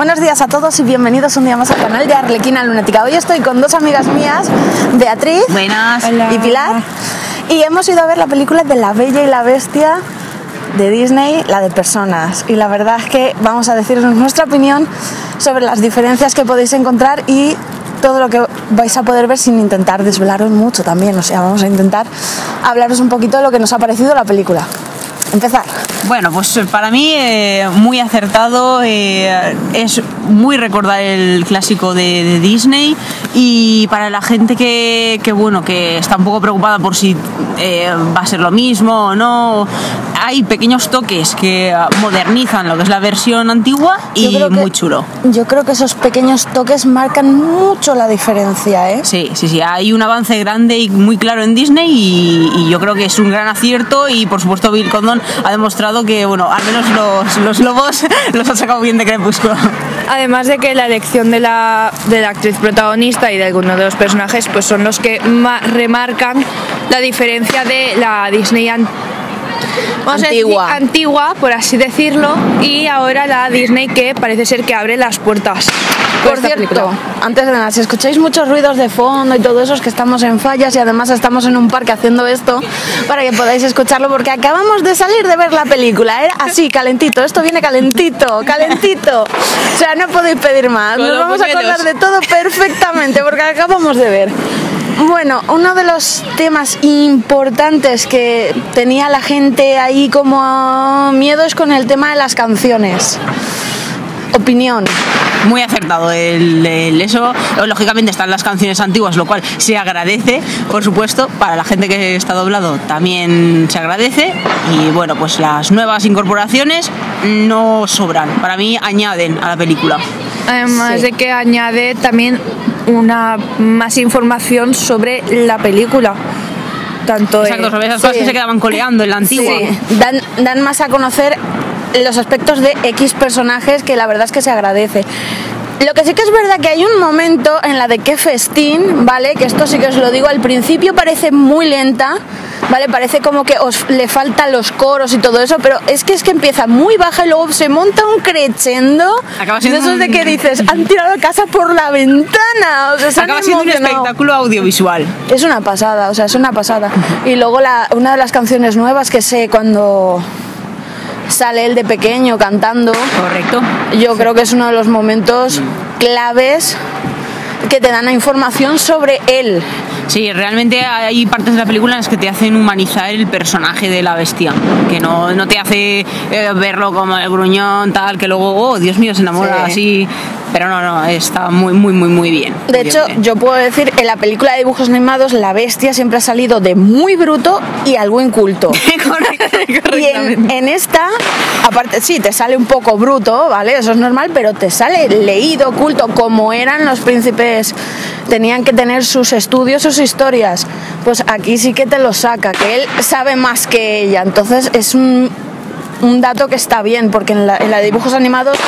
Buenos días a todos y bienvenidos un día más al canal de Arlequina Lunática. Hoy estoy con dos amigas mías, Beatriz Buenas. y Pilar, y hemos ido a ver la película de La Bella y la Bestia de Disney, la de personas. Y la verdad es que vamos a decirnos nuestra opinión sobre las diferencias que podéis encontrar y todo lo que vais a poder ver sin intentar desvelaros mucho también. O sea, vamos a intentar hablaros un poquito de lo que nos ha parecido la película. Empezar. Bueno, pues para mí eh, muy acertado, eh, es muy recordar el clásico de, de Disney y para la gente que, que, bueno que está un poco preocupada por si eh, va a ser lo mismo o no, hay pequeños toques que modernizan lo que es la versión antigua y que- muy chulo. Yo creo que esos pequeños toques marcan mucho la diferencia, ¿eh? Sí, sí, sí, hay un avance grande y muy claro en Disney y, y yo creo que es un gran acierto y por supuesto Bill Condon ha demostrado que, bueno, al menos los, los lobos los ha sacado bien de Crepúsculo. Además de que la elección de la, de la actriz protagonista y de alguno de los personajes pues son los que ma- remarcan la diferencia de la Disney an- vamos a decir, Antigua. antigua, por así decirlo, y ahora la Disney que parece ser que abre las puertas. Por esta cierto, película. antes de nada, si escucháis muchos ruidos de fondo y todo eso, es que estamos en fallas y además estamos en un parque haciendo esto para que podáis escucharlo porque acabamos de salir de ver la película. Era así, calentito. Esto viene calentito, calentito. O sea, no podéis pedir más. Nos vamos a acordar de todo perfectamente porque acabamos de ver. Bueno, uno de los temas importantes que tenía la gente ahí como miedo es con el tema de las canciones. Opinión. Muy acertado el, el eso. Lógicamente están las canciones antiguas, lo cual se agradece, por supuesto. Para la gente que está doblado también se agradece. Y bueno, pues las nuevas incorporaciones no sobran. Para mí añaden a la película. Además Sí. de que añade también una más información sobre la película. Tanto Exacto, sobre esas cosas sí. que se quedaban coleando en la antigua. Sí, dan, dan más a conocer los aspectos de X personajes que la verdad es que se agradece. Lo que sí que es verdad que hay un momento en la de qué festín, ¿vale? Que esto sí que os lo digo, al principio parece muy lenta, ¿vale? Parece como que os le faltan los coros y todo eso, pero es que es que empieza muy baja y luego se monta un crescendo Acaba de siendo esos de que dices, han tirado casa por la ventana, o sea, se Acaba siendo un espectáculo audiovisual. Es una pasada, o sea, es una pasada. Y luego la, una de las canciones nuevas que sé cuando sale él de pequeño cantando, Correcto. yo creo que es uno de los momentos claves que te dan la información sobre él. Sí, realmente hay partes de la película en las que te hacen humanizar el personaje de la bestia, que no, no te hace eh, verlo como el gruñón, tal, que luego, oh, Dios mío, se enamora Sí. así. Pero no, no, está muy, muy, muy, muy bien. De Muy hecho, bien. yo puedo decir, en la película de dibujos animados, la bestia siempre ha salido de muy bruto y algo inculto. Correcto, Y en, en esta, aparte, sí, te sale un poco bruto, ¿vale? Eso es normal, pero te sale leído, culto, como eran los príncipes. Tenían que tener sus estudios, sus historias. Pues aquí sí que te lo saca, que él sabe más que ella. Entonces es un, un dato que está bien, porque en la, en la de dibujos animados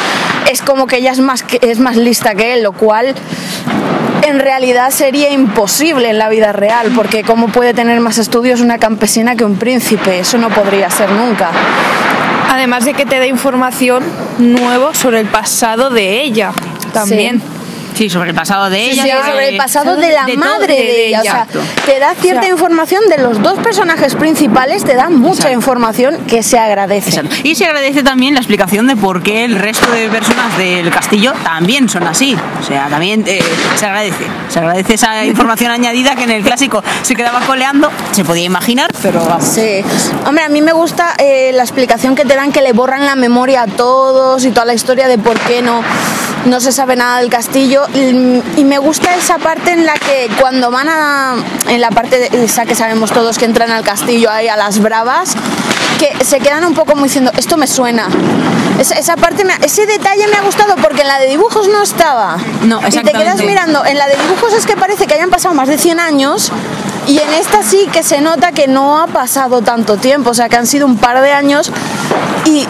es como que ella es más, que, es más lista que él, lo cual en realidad sería imposible en la vida real, porque ¿cómo puede tener más estudios una campesina que un príncipe? Eso no podría ser nunca. Además de que te da información nuevo sobre el pasado de ella también. Sí, sobre el pasado de ella. Sí, sobre el pasado de la madre de ella. O sea, te da cierta O sea, información de los dos personajes principales, te da mucha Exacto. información que se agradece. Exacto. Y se agradece también la explicación de por qué el resto de personas del castillo también son así. O sea, también eh, se agradece. Se agradece esa información añadida que en el clásico se quedaba coleando. Se podía imaginar, pero vamos. Sí. Hombre, a mí me gusta eh, la explicación que te dan que le borran la memoria a todos y toda la historia de por qué no, no se sabe nada del castillo. Y, y me gusta esa parte en la que cuando van a. En la parte de esa que sabemos todos que entran al castillo ahí a las bravas, que se quedan un poco como diciendo, esto me suena. Esa, esa parte, me ese detalle me ha gustado porque en la de dibujos no estaba. No, Y te quedas exactamente. mirando, en la de dibujos es que parece que hayan pasado más de 100 años y en esta sí que se nota que no ha pasado tanto tiempo, o sea que han sido un par de años y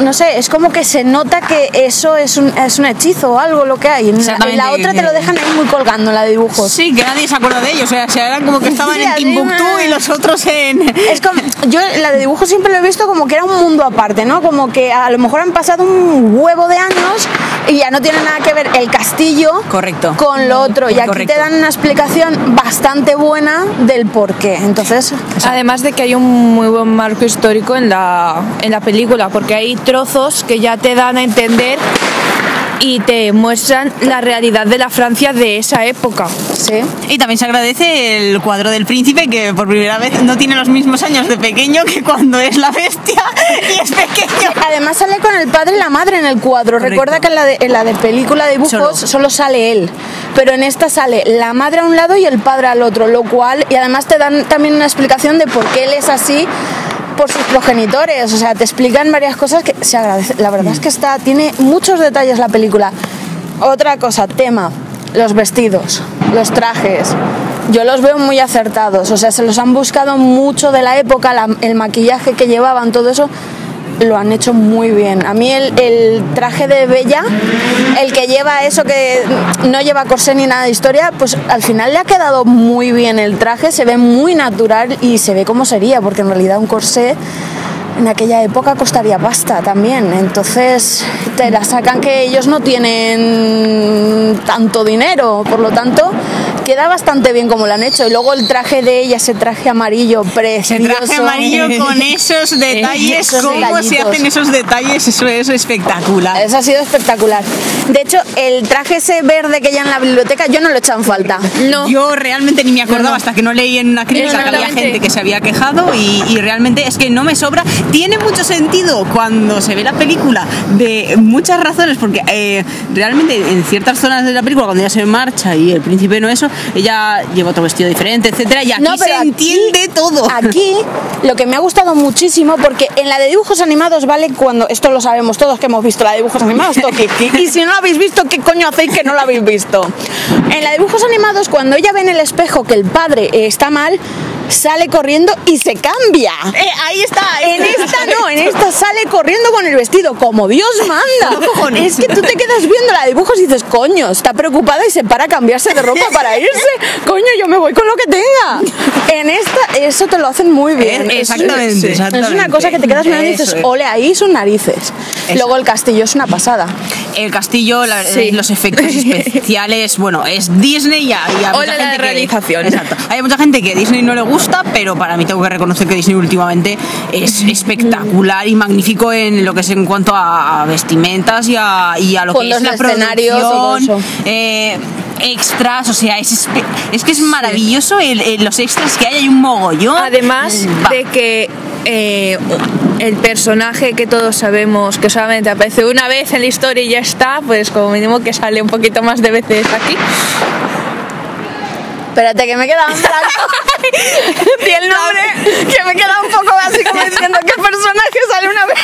no sé, es como que se nota que eso es un, es un hechizo o algo lo que hay. En la, en la Exactamente. otra te lo dejan ahí muy colgando, en la de dibujos. Sí, que nadie se acuerda de ellos. O sea, se eran como que estaban Sí, en Timbuktu y los otros en. Es como, yo la de dibujos siempre lo he visto como que era un mundo aparte, ¿no? Como que a lo mejor han pasado un huevo de años y ya no tiene nada que ver el castillo Correcto. con lo otro. Y aquí Correcto. te dan una explicación bastante buena del por qué. Entonces, Además de que hay un muy buen marco histórico en la, en la película, porque hay trozos que ya te dan a entender y te muestran la realidad de la Francia de esa época. sí. Y también se agradece el cuadro del príncipe que por primera vez no tiene los mismos años de pequeño que cuando es la bestia y es pequeño. Además sale con el padre y la madre en el cuadro. Correcto. Recuerda que en la de, en la de película de dibujos Solo. solo. sale él. Pero en esta sale la madre a un lado y el padre al otro. Lo cual, y además te dan también una explicación de por qué él es así por sus progenitores. O sea, te explican varias cosas que se agradece. La verdad es que está, tiene muchos detalles la película. Otra cosa, tema, los vestidos, los trajes. Yo los veo muy acertados, o sea, se los han buscado mucho de la época, el maquillaje que llevaban, todo eso, lo han hecho muy bien. A mí el, traje de Bella, el que lleva eso que no lleva corsé ni nada de historia, pues al final le ha quedado muy bien el traje, se ve muy natural y se ve como sería, porque en realidad un corsé en aquella época costaría pasta también. Entonces te la sacan que ellos no tienen tanto dinero, por lo tanto queda bastante bien como lo han hecho. Y luego el traje de ella, ese traje amarillo Ese precioso. traje amarillo con esos detalles, Esos cómo se hacen esos detalles, eso es espectacular. Eso ha sido espectacular. De hecho, el traje ese verde que ya en la biblioteca, yo no lo he echado en falta. No. Yo realmente ni me acordaba hasta que no leí en una crítica que había gente que se había quejado y, y realmente es que no me sobra. Tiene mucho sentido cuando se ve la película de muchas razones porque eh, realmente en ciertas zonas de la película cuando ella se marcha y el príncipe no eso, ella lleva otro vestido diferente, etcétera y aquí No, se aquí- entiende todo. Aquí lo que me ha gustado muchísimo, porque en la de dibujos animados, vale, cuando esto lo sabemos todos que hemos visto la de dibujos animados, Toki. Y si no lo habéis visto, ¿qué coño hacéis que no lo habéis visto? En la de dibujos animados, cuando ella ve en el espejo que el padre está mal, sale corriendo y se cambia. Eh, ahí está. En esta no, en esta sale corriendo con el vestido, como Dios manda. Es que tú te quedas viendo la dibujos y dices, coño, está preocupada y se para a cambiarse de ropa para irse. Coño, yo me voy con lo que tenga. En esta, eso te lo hacen muy bien. Eh, Es- exactamente, es- exactamente. Es una cosa que te quedas mirando y dices, Eso es. ole, ahí sus narices. Luego el castillo es una pasada. El castillo, la- Sí. los efectos especiales, bueno, es Disney y hay hay mucha la gente que- realización. exacto. Hay mucha gente que Disney no le gusta, pero para mí tengo que reconocer que Disney últimamente es espectacular y magnífico en lo que es en cuanto a, vestimentas y a, y a lo que es la producción, eh, extras, o sea, es, que es maravilloso el- el- los extras que hay, hay un mogollón. Además Va. de que eh, el personaje que todos sabemos que solamente aparece una vez en la historia y ya está, pues como mínimo que sale un poquito más de veces aquí. Espérate, que me he quedado en blanco. y el nombre, que me he quedado un poco así como diciendo qué personaje sale una vez.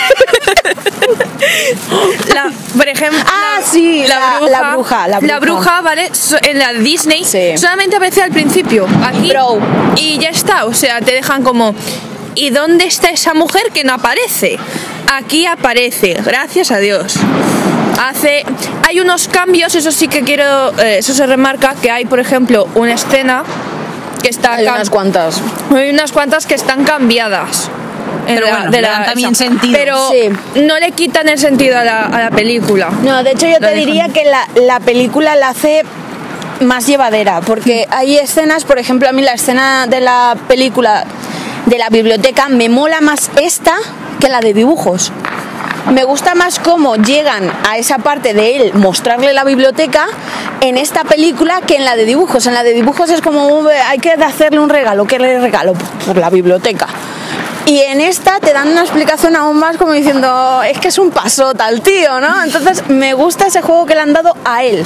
La- por ejemplo, Ah, sí, la- la bruja, la bruja. ¿vale? So- en la Disney Sí. solamente aparece al principio, aquí Bro. y ya está, o sea, te dejan como ¿y dónde está esa mujer que no aparece? Aquí aparece, gracias a Dios. Hace hay unos cambios, eso sí que quiero eh, eso se remarca que hay, por ejemplo, una escena que está Hay unas cuantas. hay unas cuantas que están cambiadas. Pero la- bueno, de le la- dan también esa. sentido. Pero Sí. no le quitan el sentido a la, a la película. No, de hecho yo Lo te diría que la, la película la hace más llevadera, porque hay escenas, por ejemplo, a mí la escena de la película de la biblioteca me mola más esta que la de dibujos. Me gusta más cómo llegan a esa parte de él mostrarle la biblioteca en esta película que en la de dibujos. En la de dibujos es como "Uh, hay que hacerle un regalo. ¿Qué le regalo? Por la biblioteca. Y en esta te dan una explicación aún más como diciendo, es que es un paso tal tío, ¿no? Entonces me gusta ese juego que le han dado a él.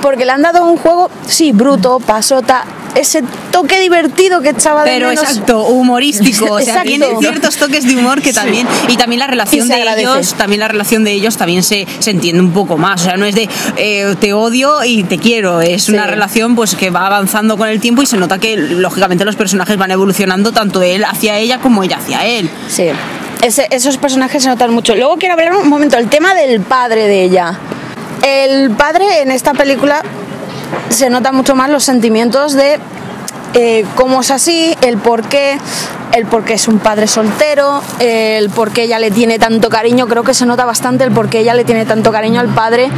Porque le han dado un juego, sí, bruto, pasota, ese toque divertido que echaba de Pero menos. exacto, humorístico, o sea, tiene ciertos toques de humor que también y también la relación de agradece. ellos, también la relación de ellos también se, se entiende un poco más, o sea, no es de eh, te odio y te quiero, es Sí. una relación pues que va avanzando con el tiempo y se nota que lógicamente los personajes van evolucionando tanto él hacia ella como ella hacia él. Sí, Ese- esos personajes se notan mucho. Luego quiero hablar un momento el tema del padre de ella. El padre en esta película se nota mucho más los sentimientos de eh, cómo es así, el por qué, el por qué es un padre soltero, el por qué ella le tiene tanto cariño, creo que se nota bastante el por qué ella le tiene tanto cariño al padre,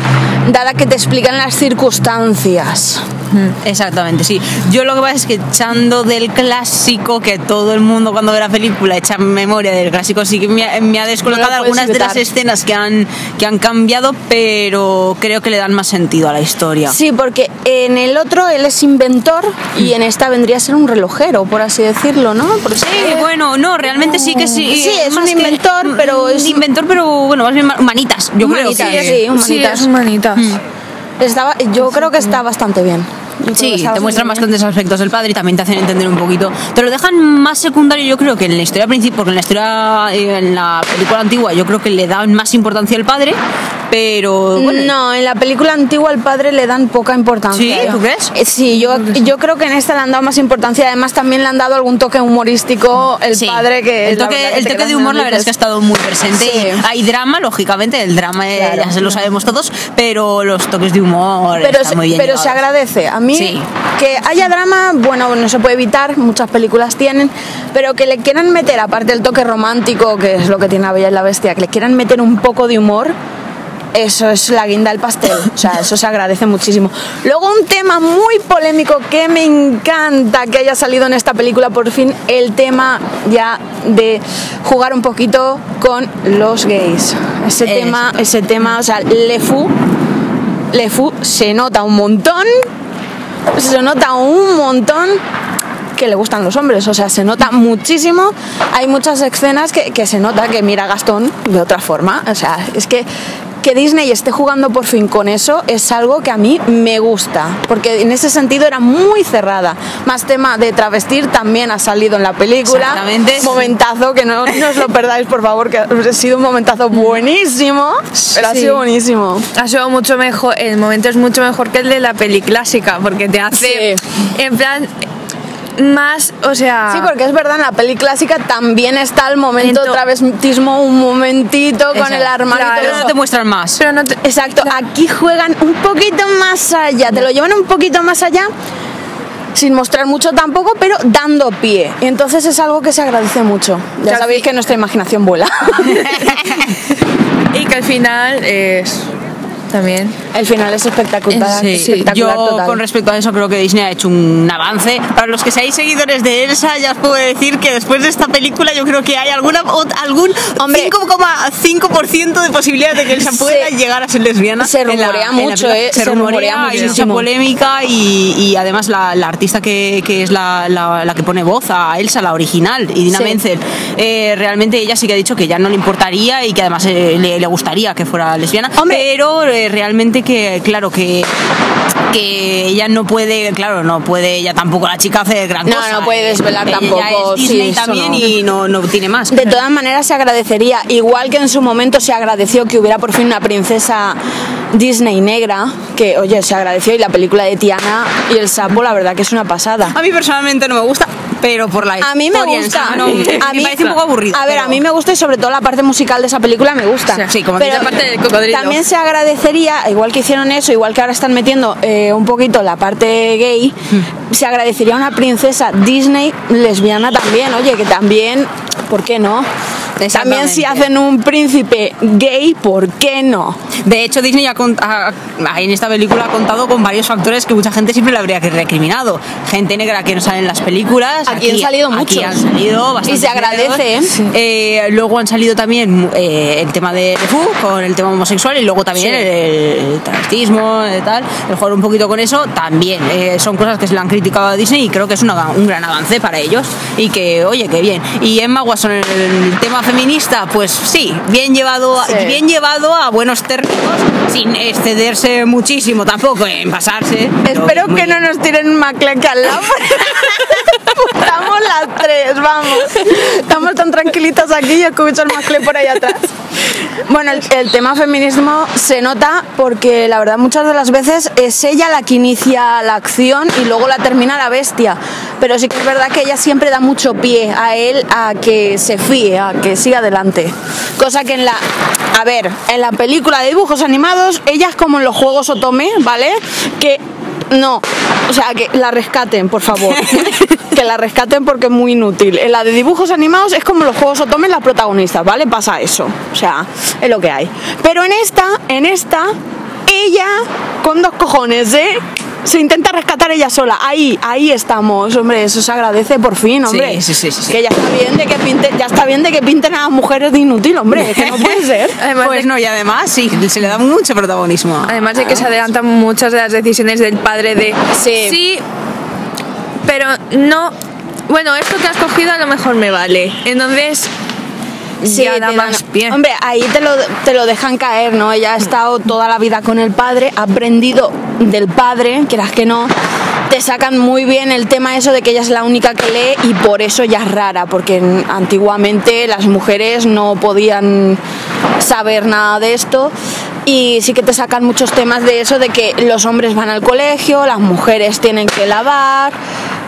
dada que te explican las circunstancias. Mm, Exactamente, sí. Yo lo que pasa es que echando del clásico, que todo el mundo cuando ve la película echa memoria del clásico, sí que me ha, me ha descolocado No algunas de las escenas que han, que han cambiado, pero creo que le dan más sentido a la historia. Sí, porque en el otro él es inventor y en esta vendría a ser un relojero, por así decirlo, ¿no? Porque- Sí, bueno, no, realmente sí que sí. Sí, es más un que- inventor, pero un es- inventor, pero bueno, más bien ma- manitas. Yo creo Humanitas, que sí, humanitas. Sí, es humanitas. Estaba, yo creo que está bastante bien. Sí, te muestran bastante bastantes aspectos del padre y también te hacen entender un poquito. Te lo dejan más secundario, yo creo que en la historia principal, porque en la historia, eh, en la película antigua, yo creo que le dan más importancia al padre, pero bueno, No, en la película antigua al padre le dan poca importancia. ¿Sí? ¿Tú crees? Eh, Sí, yo, yo creo que en esta le han dado más importancia. Además, también le han dado algún toque humorístico el Sí. padre que el toque, que el toque de humor la verdad es que ha estado muy presente Sí. hay drama lógicamente el drama eh, Claro. ya se lo sabemos todos pero los toques de humor pero, están se, muy bien pero se agradece. A mí Sí. que haya drama, bueno, no se puede evitar, muchas películas tienen, pero que le quieran meter, aparte del toque romántico, que es lo que tiene La Bella y la Bestia, que le quieran meter un poco de humor, eso es la guinda del pastel. O sea, eso se agradece muchísimo. Luego un tema muy polémico que me encanta que haya salido en esta película, por fin, el tema ya de jugar un poquito con los gays. Ese tema, ese tema, o sea, Le Fou le Fou se nota un montón, se nota un montón que le gustan los hombres, o sea, se nota muchísimo. Hay muchas escenas que, que se nota que mira a Gastón de otra forma, o sea, es que que Disney esté jugando por fin con eso es algo que a mí me gusta, porque en ese sentido era muy cerrada. Más tema de travestir también ha salido en la película. Exactamente. Momentazo, que no, no os lo perdáis, por favor, que ha sido un momentazo buenísimo, pero ha Sí. sido buenísimo. Ha sido mucho mejor, el momento es mucho mejor que el de la peli clásica, porque te hace, Sí. en plan, más, o sea... Sí, porque es verdad, en la peli clásica también está el momento Momento- travestismo, un momentito con el armario. y Claro. pero no te muestran más Pero no te- Exacto, aquí juegan un poquito más allá, te lo llevan un poquito más allá, sin mostrar mucho tampoco, pero dando pie. Y entonces es algo que se agradece mucho. Ya sabéis que nuestra imaginación vuela. y que al final es... También... el final es espectacular. Sí, espectacular yo total. con respecto a eso creo que Disney ha hecho un avance. Para los que seáis seguidores de Elsa, ya os puedo decir que después de esta película yo creo que hay alguna algún Hombre. 5,5% de posibilidad de que Elsa pueda Se- llegar a ser lesbiana. se la- rumorea la mucho, película. eh, Se, se rumorea, rumorea hay mucha polémica y, y además la, la artista que, que es la, la- la que pone voz a Elsa, la original, Idina Sí. Menzel, eh, realmente ella sí que ha dicho que ya no le importaría y que además eh, le, le gustaría que fuera lesbiana. Hombre. pero eh, realmente que, claro, que que ella no puede, claro, no puede ella tampoco la chica hacer gran No, cosa. no puede desvelar Ella tampoco, es Disney sí, también no. y no, no tiene más. De todas maneras se agradecería, igual que en su momento se agradeció que hubiera por fin una princesa Disney negra, que oye, se agradeció y la película de Tiana y el sapo, la verdad que es una pasada. A mí personalmente no me gusta, pero por la A mí me historia gusta. no, a me mí, parece un poco aburrido. A ver, pero- a mí me gusta y sobre todo la parte musical de esa película me gusta. Sí, sí, como Pero dice la parte del cocodrilo. También se agradecería, igual que hicieron eso, igual que ahora están metiendo eh, un poquito la parte gay, Hmm. se agradecería una princesa Disney lesbiana también. Oye, que también, ¿por qué no? También si hacen un príncipe gay, ¿por qué no? De hecho, Disney ha ha- en esta película ha contado con varios factores que mucha gente siempre le habría recriminado. Gente negra que no sale en las películas. Aquí han salido aquí muchos. han salido Y se agradece, ¿eh? Eh, luego han salido también eh, el tema de, de Fu, con el tema homosexual y luego también Sí. el, el travestismo, eh, tal, el jugar un poquito con eso también. Eh, son cosas que se le han criticado a Disney y creo que es una- un gran avance para ellos. Y que, oye, que bien. Y Emma Watson, en el tema feminista, pues sí, bien llevado, Sí. bien llevado a buenos términos, sin excederse muchísimo tampoco en pasarse. pero Espero que no bien. nos tiren Macleck al lado. Estamos las tres, vamos. Estamos tan tranquilitas aquí y escucho el Macle por ahí atrás. Bueno, el, el tema feminismo se nota porque la verdad muchas de las veces es ella la que inicia la acción y luego la termina la bestia. Pero sí que es verdad que ella siempre da mucho pie a él a que se fíe, a que siga adelante. Cosa que en la... A ver, en la película de dibujos animados, ella es como en los juegos Otome, ¿vale? Que no, O sea, que la rescaten, por favor. que la rescaten porque es muy inútil. En la de dibujos animados es como los juegos otomes las protagonistas, ¿vale? Pasa eso. O sea, es lo que hay. Pero en esta, en esta, ella, con dos cojones, ¿eh? Se intenta rescatar ella sola. Ahí, ahí estamos, hombre, eso se agradece por fin, hombre. Sí, sí, sí, sí. Que ya está bien de que pinte, ya está bien de que pinten a las mujeres de inútil, hombre, es que no puede ser. Además, Pues de, no, y además sí, se le da mucho protagonismo. además de que se adelantan muchas de las decisiones del padre de Sí. pero no. Bueno, esto que has cogido a lo mejor me vale. Entonces, Sí, ya da más dan- pie. Hombre, ahí te lo, te lo dejan caer, ¿no? Ella ha estado toda la vida con el padre, ha aprendido del padre, quieras que no. Te sacan muy bien el tema eso de que ella es la única que lee y por eso ya es rara, porque en- antiguamente las mujeres no podían saber nada de esto y sí que te sacan muchos temas de eso de que los hombres van al colegio, las mujeres tienen que lavar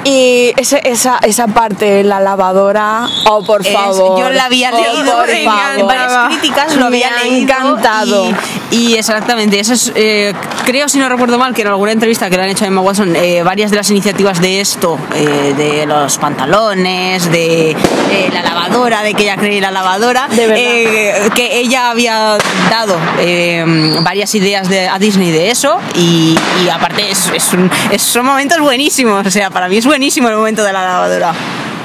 y ese- esa, esa parte, la lavadora, oh por Es- favor. yo la había oh, leído en, varias críticas, lo había leído encantado. Y, y exactamente, eso es, eh, creo, si no recuerdo mal, que en alguna entrevista que le han hecho a Emma Watson, eh, varias de las iniciativas de esto, eh, de los pantalones, de eh, la lavadora, de que ella cree la lavadora, De que ella había dado eh, varias ideas de, a Disney de eso y, y aparte es, es un- es- son momentos buenísimos, o sea, para mí es buenísimo el momento de la lavadora.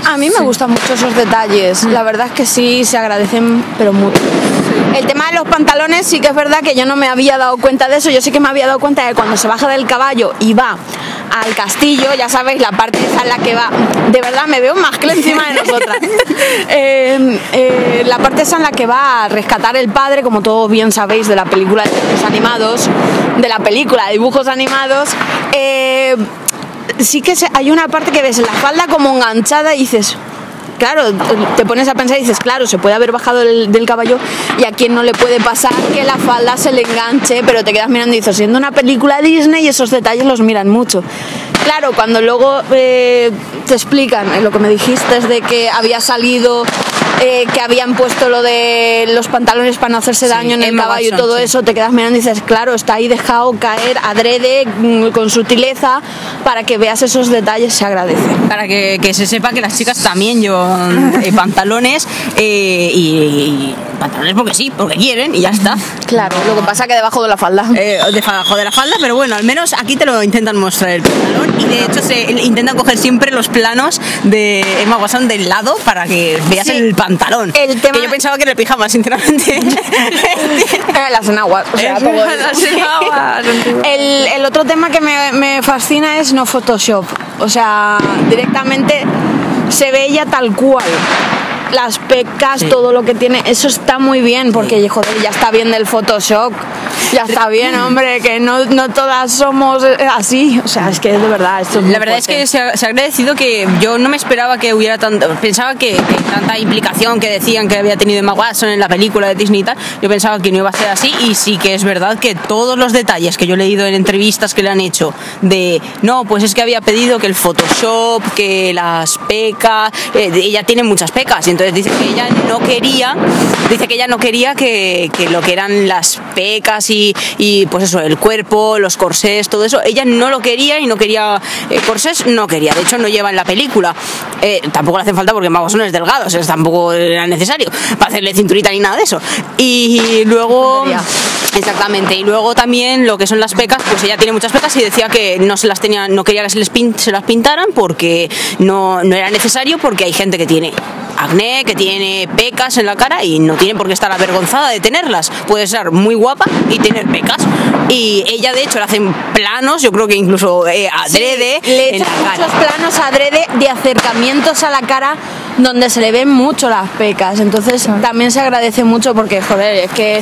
A mí me gustan mucho esos detalles. La verdad es que sí, se agradecen, pero mucho. El tema de los pantalones sí que es verdad que yo no me había dado cuenta de eso. Yo sí que me había dado cuenta de que cuando se baja del caballo y va al castillo, ya sabéis, la parte esa en la que va... De verdad, me veo más que encima de nosotras. Eh, eh, la parte esa en la que va a rescatar el padre, como todos bien sabéis, de la película de dibujos animados, de la película de dibujos animados, eh, sí que se- hay una parte que ves la falda como enganchada y dices, claro, te pones a pensar y dices, claro, se puede haber bajado del, caballo y a quien no le puede pasar que la falda se le enganche, pero te quedas mirando y dices, siendo una película Disney esos detalles los miran mucho. Claro, cuando luego eh, te explican lo que me dijiste es de que había salido, eh, que habían puesto lo de los pantalones para no hacerse Sí, daño en el caballo y todo sí. eso, te quedas mirando y dices, claro, está ahí dejado caer adrede mm, con sutileza para que veas esos detalles, se agradece. Para que, que se sepa que las chicas también llevan eh, pantalones eh, y, y pantalones porque sí, porque quieren y ya está. Claro, lo que pasa que debajo de la falda. Eh, debajo de la falda, pero bueno, al menos aquí te lo intentan mostrar el pantalón y de hecho se intentan coger siempre los planos de Emma Watson del lado para que veas Sí. el pantalón. El tema- Que yo pensaba que era el pijama, sinceramente. Eh, las enaguas, o sea, Es todo las enaguas, el, el otro tema que me, me fascina es no Photoshop. O sea, directamente se ve ella tal cual. Las pecas, Sí. todo lo que tiene, eso está muy bien, porque joder, ya está bien del Photoshop. Ya está bien, hombre, que no, no todas somos eh, así. O sea, es que de verdad, esto es La verdad es que se ha, se ha agradecido que yo no me esperaba que hubiera tanto. Pensaba que, que tanta implicación que decían que había tenido Emma Watson en la película de Disney y tal, yo pensaba que no iba a ser así. Y sí que es verdad que todos los detalles que yo he leído en entrevistas que le han hecho de no, pues es que había pedido que el Photoshop, que las pecas. eh, ella tiene muchas pecas y entonces dice que ella no quería, dice que ella no quería que, que lo que eran las pecas y, y, pues eso, el cuerpo, los corsés, todo eso, ella no lo quería y no quería eh, corsés, no quería, de hecho no lleva en la película. Eh, tampoco le hacen falta porque Magos es delgado, o tampoco era necesario para hacerle cinturita ni nada de eso. Y luego... Exactamente, y luego también lo que son las pecas, pues ella tiene muchas pecas y decía que no se las tenía, no quería que se les pin- se las pintaran porque no, no era necesario porque hay gente que tiene acné, que tiene pecas en la cara y no tiene por qué estar avergonzada de tenerlas. Puede ser muy guapa y tener pecas. Y ella de hecho le hacen planos, yo creo que incluso eh, adrede le en echan muchos cara. planos adrede de acercamientos a la cara donde se le ven mucho las pecas. Entonces también se agradece mucho porque, joder, es que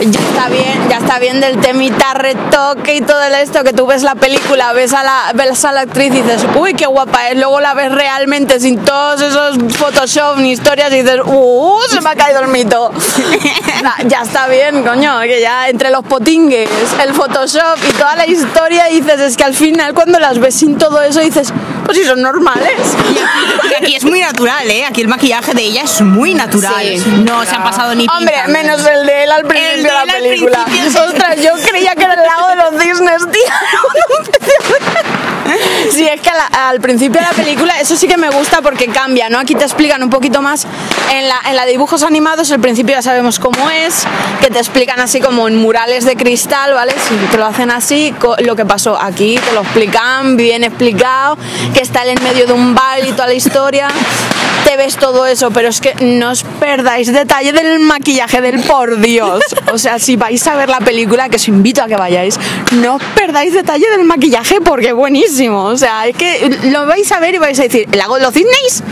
ya está bien, ya está bien del temita retoque y todo esto que tú ves la película, ves a la, ves a la actriz y dices, uy, qué guapa es, luego la ves realmente sin todos esos Photoshop ni historias y dices, uh, se me ha caído el mito. Nah, ya está bien, coño, que ya entre los potingues, el Photoshop y toda la historia dices, es que al final cuando las ves sin todo eso dices, pues si son normales. Y aquí, y aquí es muy natural, ¿eh? Aquí el maquillaje de ella es muy natural. Sí. no se han pasado ni Hombre, menos el de él al principio El de la película. principio. Ostras, yo creía que era el lago de los Disney, tío. Sí, es que al principio de la película eso sí que me gusta porque cambia, ¿no? Aquí te explican un poquito más. En la, en la dibujos animados, el principio ya sabemos cómo es, que te explican así como en murales de cristal, ¿vale? Si te lo hacen así, lo que pasó aquí, te lo explican bien explicado, que está en medio de un bar y toda la historia. Te ves todo eso, pero es que no os perdáis detalle del maquillaje del por Dios. O sea, si vais a ver la película, que os invito a que vayáis, no os perdáis detalle del maquillaje porque es buenísimo. O sea, es que lo vais a ver y vais a decir, ¿el lago de los cisnes?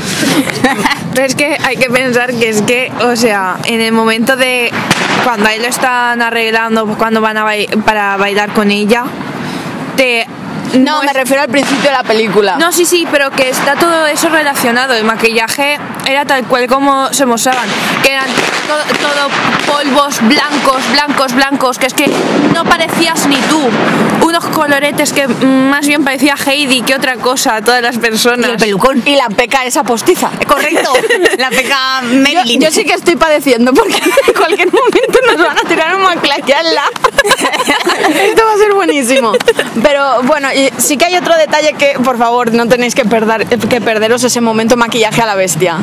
Pero es que hay que pensar que es que, o sea, en el momento de cuando ahí lo están arreglando, cuando van a bai- para bailar con ella, te No, me refiero al principio de la película. No, sí, sí, pero que está todo eso relacionado. El maquillaje era tal cual como se mostraban, que eran todo, todo polvos blancos, blancos, blancos, que es que no parecías ni tú. Unos coloretes que más bien parecía Heidi que otra cosa a todas las personas. Y el pelucón. Y la peca esa postiza. Correcto. La peca Yo, Marilyn. yo sí que estoy padeciendo porque en cualquier momento nos van a tirar un maclayala. Esto va a ser buenísimo. Pero bueno, y sí que hay otro detalle que, por favor, no tenéis que, perder, que perderos ese momento maquillaje a la bestia.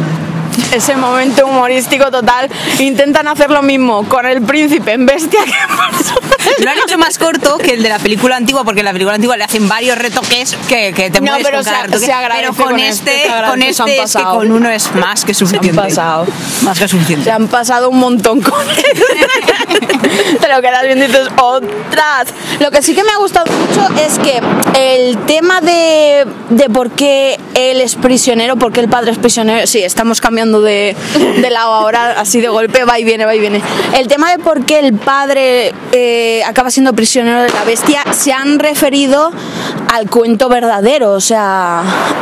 Ese momento humorístico total. Intentan hacer lo mismo con el príncipe en bestia que Lo han hecho más corto que el de la película antigua, porque en la película antigua le hacen varios retoques que, que te No, mueres pero con cada se- retoque. se pero con, con este, este, se con se han este es que pasado. con uno es más que suficiente. pasado. Más que suficiente. Se han pasado un montón con Te lo quedas y dices, ¡otras! Lo que sí que me ha gustado mucho es que el tema de, de por qué él es prisionero, por qué el padre es prisionero, sí, estamos cambiando de, de lado ahora, así de golpe, va y viene, va y viene. El tema de por qué el padre eh, acaba siendo prisionero de la bestia, se han referido al cuento verdadero, o sea,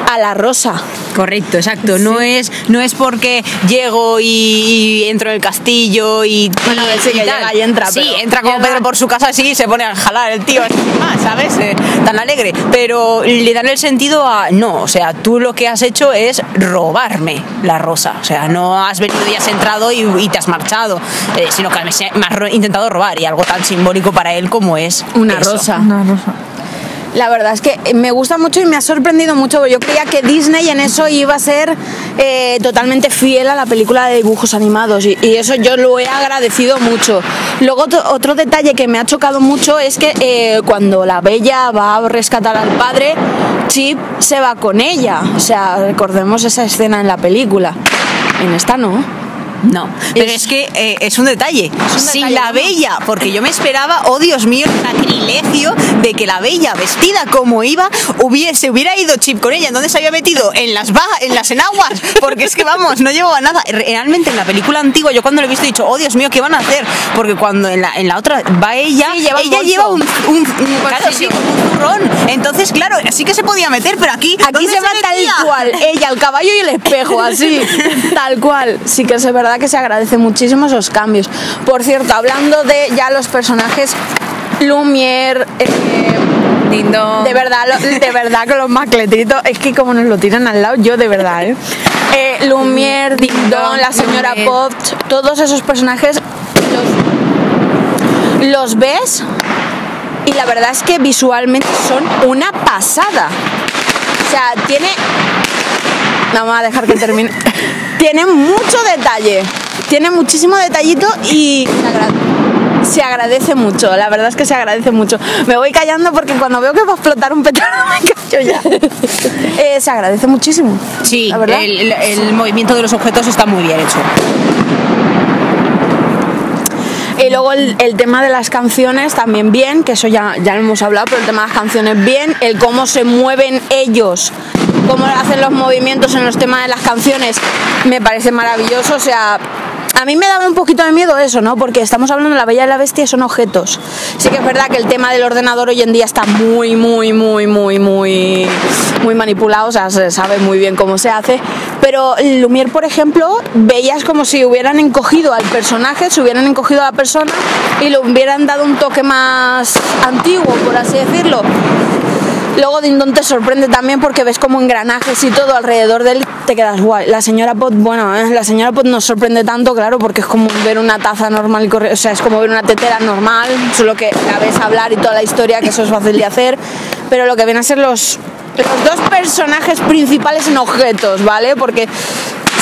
a la rosa. Correcto, exacto. No es no es porque llego y, y entro en el castillo y, Bueno, a ver, sí, y que tal. llega y entra, Sí, pero entra como llega- Pedro por su casa así y se pone a jalar el tío, ah, ¿sabes? Eh, tan alegre. Pero le dan el sentido a no, o sea, tú lo que has hecho es robarme la rosa. O sea, no has venido y has entrado y, y te has marchado, eh, sino que me has ro- intentado robar y algo tan simbólico para él como es Una eso. rosa. La verdad es que me gusta mucho y me ha sorprendido mucho. Yo creía que Disney en eso iba a ser eh, totalmente fiel a la película de dibujos animados y, eso yo lo he agradecido mucho. Luego otro, otro detalle que me ha chocado mucho es que eh, cuando la bella va a rescatar al padre, Chip se va con ella. O sea, recordemos esa escena en la película. En esta no. No, pero Es- es, que eh, es un detalle. si detalle, la ¿no? bella, porque yo me esperaba, oh Dios mío, el sacrilegio de que la bella, vestida como iba, hubiese, hubiera ido Chip con ella. ¿Dónde se había metido? En las bajas, en las enaguas. Porque es que vamos, no llevaba nada. Realmente en la película antigua, yo cuando lo he visto he dicho, oh Dios mío, ¿qué van a hacer? Porque cuando en la, en la otra va ella, Sí, lleva un ella lleva un, un, un- claro, sí, un zurrón. Entonces, claro, sí que se podía meter, pero aquí. Aquí ¿dónde se va tal cual, ella, el caballo y el espejo, así, tal cual. Sí que es verdad que se agradece muchísimo esos cambios. Por cierto, hablando de ya los personajes, Lumière, eh, de verdad, de verdad con los macletitos, es que como nos lo tiran al lado, yo de verdad, ¿eh? eh Lumière, Ding Dong, la señora. Pop, todos esos personajes los, los ves y la verdad es que visualmente son una pasada. O sea, tiene. Vamos a dejar que termine. Tiene mucho detalle. Tiene muchísimo detallito y se, agra- se agradece mucho. La verdad es que se agradece mucho. Me voy callando porque cuando veo que va a explotar un petardo me callo ya. Eh, se agradece muchísimo. Sí, la verdad. el, el- el movimiento de los objetos está muy bien hecho. Y luego el, el tema de las canciones también bien, que eso ya, ya lo hemos hablado, pero el tema de las canciones bien, el cómo se mueven ellos, cómo hacen los movimientos en los temas de las canciones, me parece maravilloso. O sea, a mí me daba un poquito de miedo eso, ¿no? Porque estamos hablando de la Bella y la Bestia son objetos. Sí que es verdad que el tema del ordenador hoy en día está muy, muy, muy, muy, muy, muy manipulado, o sea, se sabe muy bien cómo se hace. Pero Lumière, por ejemplo, veías como si hubieran encogido al personaje, se hubieran encogido a la persona y le hubieran dado un toque más antiguo, por así decirlo. Luego Dindon te sorprende también porque ves como engranajes y todo alrededor de él te quedas guay. La señora Pot, bueno, eh, la señora Pot nos sorprende tanto, claro, porque es como ver una taza normal y o sea, es como ver una tetera normal, solo que la ves hablar y toda la historia, que eso es fácil de hacer, pero lo que vienen a ser los los dos personajes principales en objetos, ¿vale? Porque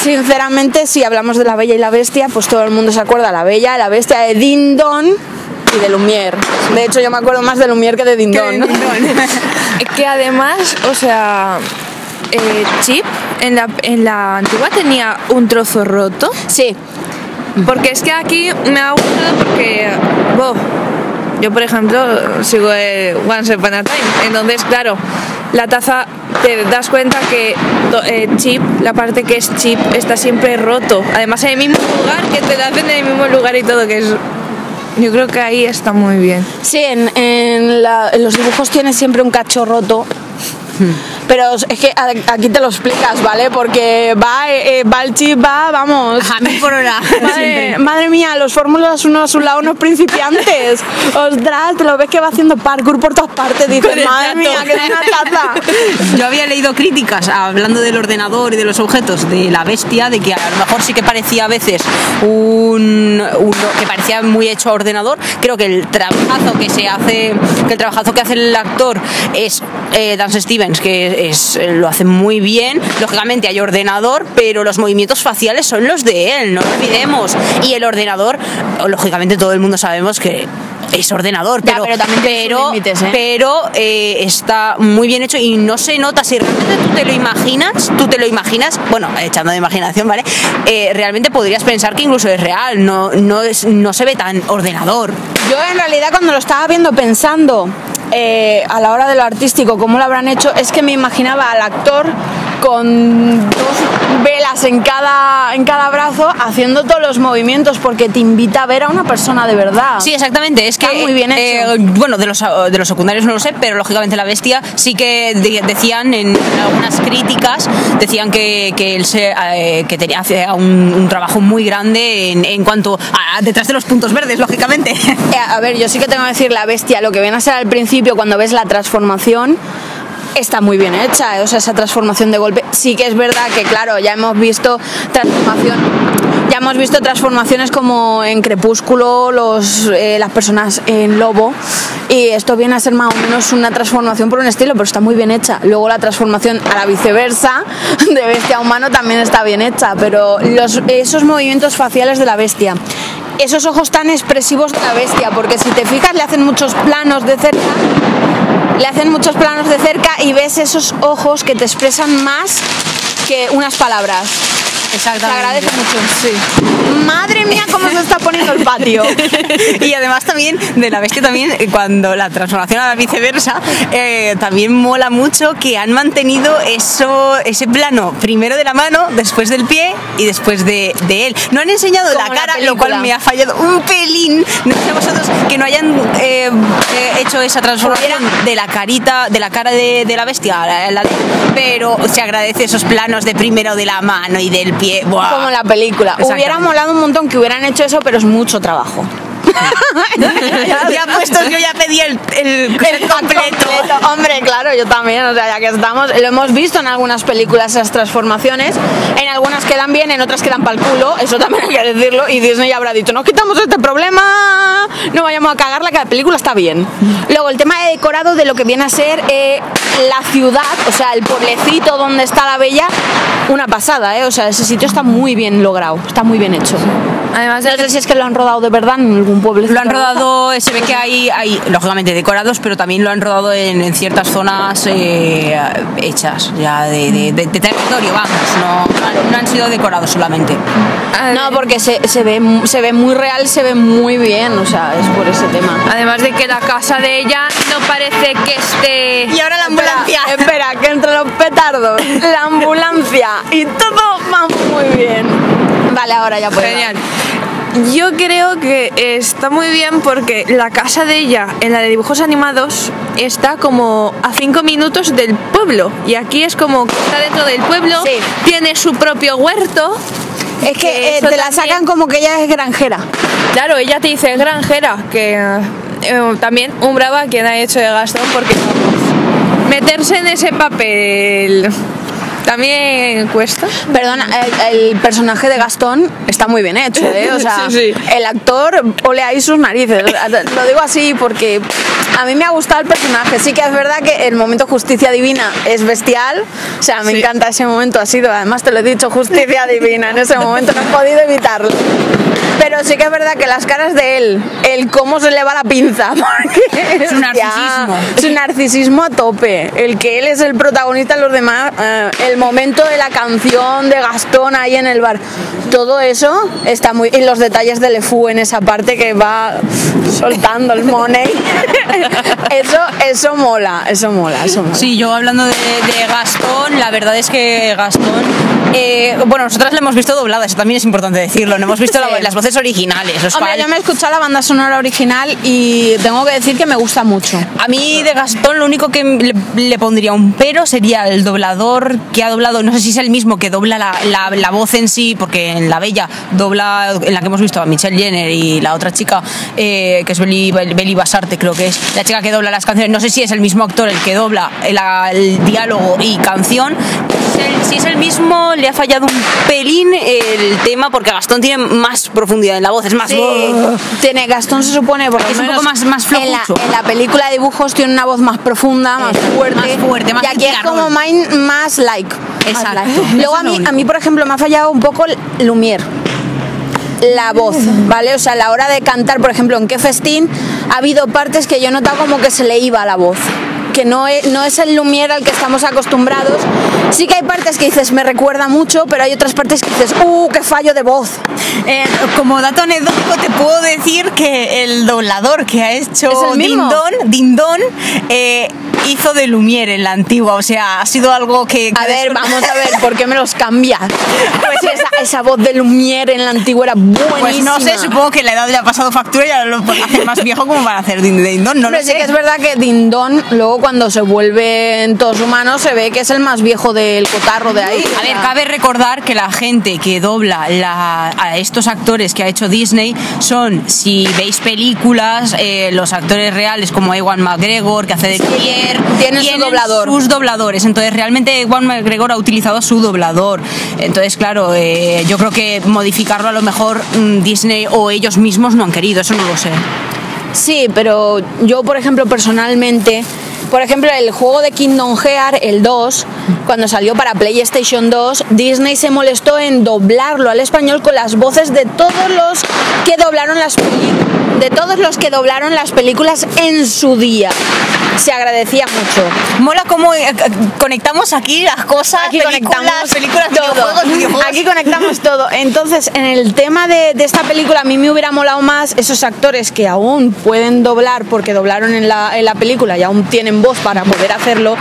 sinceramente si hablamos de la Bella y la Bestia, pues todo el mundo se acuerda la Bella, la Bestia de Dindon y de Lumière. De hecho yo me acuerdo más de Lumière que de Dindon. ¿no? que además, o sea, eh, Chip en la, en la antigua tenía un trozo roto. Sí, Porque es que aquí me ha gustado porque, yo por ejemplo sigo el Once Upon a Time, entonces claro, la taza te das cuenta que eh, chip, la parte que es chip está siempre roto, además en el mismo lugar, que te la hacen en el mismo lugar y todo, que es, yo creo que ahí está muy bien. Sí, en, en la- los dibujos tiene siempre un cacho roto. Pero es que aquí te lo explicas, ¿vale? Porque va, eh, va el chip, va, vamos. A mí por hora. Madre, madre mía, los fórmulas uno a su lado, unos principiantes. Ostras, te lo ves que va haciendo parkour por todas partes. Dices, madre plato". mía, que es una taza. Yo había leído críticas hablando del ordenador y de los objetos de la bestia, de que a lo mejor sí que parecía a veces un, un- que parecía muy hecho a ordenador. Creo que el trabajazo que se hace, que el trabajazo que hace el actor es eh, Dan Stevens, que es, lo hace muy bien. Lógicamente hay ordenador, pero los movimientos faciales son los de él, no lo olvidemos. Y el ordenador, lógicamente todo el mundo sabemos que es ordenador, Ya, pero, pero también pero, límites, ¿eh? pero eh, está muy bien hecho y no se nota si realmente tú te lo imaginas, tú te lo imaginas, bueno, echando de imaginación, ¿vale? Eh, realmente podrías pensar que incluso es real, no, no, es, no se ve tan ordenador. Yo en realidad cuando lo estaba viendo pensando eh, a la hora de lo artístico, cómo lo habrán hecho, es que me imaginaba al actor con dos velas en cada, en cada brazo haciendo todos los movimientos porque te invita a ver a una persona de verdad. Sí, exactamente, es Está que muy bien hecho. eh, bueno, de los, de los secundarios no lo sé, pero lógicamente la bestia sí que de- decían en algunas críticas, decían que, que él se, eh, que tenía hacía un, un trabajo muy grande en, en cuanto a, a detrás de los puntos verdes, lógicamente. Eh, A ver, yo sí que tengo que decir la bestia, lo que viene a ser al principio cuando ves la transformación. Está muy bien hecha, eh, o sea, esa transformación de golpe. Sí que es verdad que, claro, ya hemos visto transformación, ya hemos visto transformaciones como en Crepúsculo, los, eh, las personas en Lobo, y esto viene a ser más o menos una transformación por un estilo, pero está muy bien hecha. Luego la transformación a la viceversa de bestia a humano también está bien hecha, pero los, esos movimientos faciales de la bestia esos ojos tan expresivos de la bestia, porque si te fijas le hacen muchos planos de cerca, le hacen muchos planos de cerca y ves esos ojos que te expresan más que unas palabras. Se agradece mucho. Sí. Madre mía, cómo se está poniendo el patio. y además también de la bestia también eh, cuando la transformación a la viceversa eh, también mola mucho que han mantenido eso ese plano primero de la mano después del pie y después de, de él no han enseñado Como la cara lo cual me ha fallado un pelín no sé vosotros que no hayan eh, hecho esa transformación de la carita de la cara de, de la bestia la- la pero se agradece esos planos de primero de la mano y del pie ¡buah! Como la película. Hubiera molado un montón que hubieran hecho eso, pero es mucho trabajo. ya puesto yo ya pedí el, el set completo Claro, yo también, o sea, ya que estamos, lo hemos visto en algunas películas esas transformaciones, en algunas quedan bien, en otras quedan para el culo, eso también hay que decirlo, y Disney habrá dicho, nos quitamos este problema, no vayamos a cagarla, que la película está bien. Luego, el tema de decorado de lo que viene a ser eh, la ciudad, o sea, el pueblecito donde está la bella, una pasada, ¿eh? O sea, ese sitio está muy bien logrado, está muy bien hecho. Además No sé si es que lo han rodado de verdad en algún pueblecito. Lo han rodado, se ve que hay, hay lógicamente decorados, pero también lo han rodado en, en ciertas zonas eh, hechas ya de, de- de- de territorio, vamos, no, no han, sido decorados solamente. No, porque se, se, ve, se ve muy real, se ve muy bien, o sea, es por ese tema. Además de que la casa de ella no parece que esté... Y ahora la ambulancia. Espera, espera, que entre los petardos, la ambulancia y todo va muy bien. Vale, ahora ya puedo. Genial. Yo creo que está muy bien porque la casa de ella en la de dibujos animados está como a cinco minutos del pueblo y aquí es como que está dentro del pueblo, Sí. tiene su propio huerto. Es que eh, te la también- sacan como que ella es granjera. Claro, ella te dice granjera, que eh, también un brava quien ha hecho de Gastón porque meterse en ese papel también cuesta. Perdona, el, el personaje de Gastón está muy bien hecho, ¿eh? O sea, Sí, sí. el actor ole ahí sus narices. Lo digo así porque A mí me ha gustado el personaje. Sí que es verdad que el momento justicia divina es bestial. O sea, me Sí. encanta ese momento. Ha sido, además te lo he dicho, justicia divina. En ese momento no he podido evitarlo. Pero sí que es verdad que las caras de él, el cómo se le va la pinza, porque Es un narcisismo. es un narcisismo a tope. El que él es el protagonista, los demás, eh, el momento de la canción de Gastón ahí en el bar, todo eso está muy. Y los detalles de Lefou en esa parte que va soltando el money. eso, eso mola, eso mola, eso mola. Sí, yo hablando de, de Gastón, la verdad es que Gastón. eh, bueno, nosotras la hemos visto doblada, eso también es importante decirlo. No hemos visto la- las voces originales. los Hombre, yo me he escuchado la banda sonora original y tengo que decir que me gusta mucho. A mí de Gastón lo único que le, le pondría un pero sería el doblador que ha doblado, no sé si es el mismo que dobla la, la- la voz en sí, porque en La Bella dobla, en la que hemos visto a Michelle Jenner y la otra chica, eh, que es Beli, Beli Basarte creo que es, la chica que dobla las canciones, no sé si es el mismo actor el que dobla el, el diálogo y canción, si es el- es mismo le ha fallado un pelín el tema porque Gastón tiene más profundidad en la voz, es más... Sí, tiene Gastón se supone porque Es un poco más- más en la, en la película de dibujos tiene una voz más profunda, más Eh, fuerte, más fuerte, más y aquí es como mai- más like. más Exacto. like. Eso Luego es a mí, a mí por ejemplo me ha fallado un poco Lumière. La voz, ¿vale? O sea, a la hora de cantar, por ejemplo, en qué festín ha habido partes que yo he notado como que se le iba la voz. Que no es, no es el Lumière al que estamos acostumbrados. Sí que hay partes que dices, me recuerda mucho, pero hay otras partes que dices, ¡uh, qué fallo de voz! Eh, como dato anecdótico te puedo decir que el doblador que ha hecho Dindon eh, hizo de Lumière en la antigua, o sea, ha sido algo que... A ver, vamos a ver, ¿por qué me los cambias? Pues esa, esa voz de Lumière en la antigua era buenísima. Pues no sé, supongo que la edad le ha pasado factura y ahora lo pueden hacer más viejo como para hacer Din- Dindon, no Hombre, lo sí sé. que es verdad que Dindon, luego cuando se vuelven todos humanos, se ve que es el más viejo del cotarro de ahí. A ver, cabe recordar que la gente que dobla la- a estos actores que ha hecho Disney son, si veis películas, eh, los actores reales como Ewan McGregor, que hace de Pierre, tienen su doblador. sus dobladores. Entonces, realmente Ewan McGregor ha utilizado su doblador. Entonces, claro, eh, yo creo que modificarlo a lo mejor mm, Disney o ellos mismos no han querido, eso no lo sé. Sí, pero yo, por ejemplo, personalmente, por ejemplo, el juego de Kingdom Hearts, el 2, cuando salió para PlayStation 2, Disney se molestó en doblarlo al español con las voces de todos los que doblaron las películas. De todos los que doblaron las películas en su día. Se agradecía mucho. Mola cómo eh, conectamos aquí las cosas, Aquí películas, conectamos películas, todo. videojuegos, videojuegos. Aquí conectamos todo. Entonces, en el tema de, de esta película, a mí me hubiera molado más esos actores que aún pueden doblar porque doblaron en la, en la película y aún tienen voz para poder hacerlo.